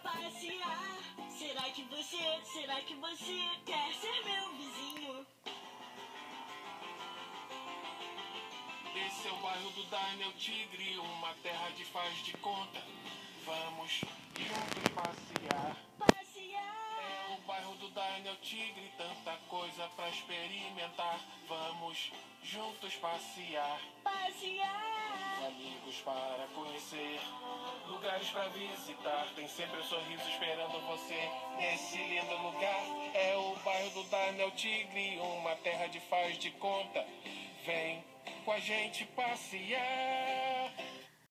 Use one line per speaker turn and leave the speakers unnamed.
pra passear. Será que você, será que você quer ser meu vizinho?
Esse é o bairro do Daniel Tigre, uma terra de faz de conta. Vamos juntos passear.
Passear.
É o bairro do Daniel Tigre, tanta coisa pra experimentar. Vamos juntos passear.
Passear.
Lugares visitar. Tem sempre um sorriso esperando você nesse lindo lugar. É o bairro do Daniel Tigre, uma terra de faz de conta. Vem com a gente passear.